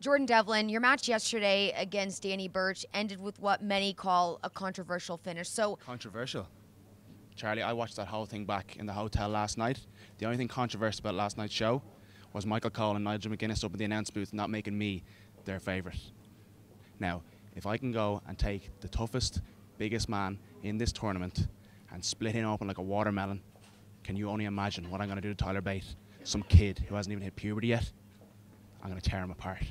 Jordan Devlin, your match yesterday against Danny Burch ended with what many call a controversial finish. So Controversial. Charly, I watched that whole thing back in the hotel last night. The only thing controversial about last night's show was Michael Cole and Nigel McGuinness up in the announce booth not making me their favourite. Now, if I can go and take the toughest, biggest man in this tournament and split him open like a watermelon, can you only imagine what I'm going to do to Tyler Bate? Some kid who hasn't even hit puberty yet. I'm going to tear him apart.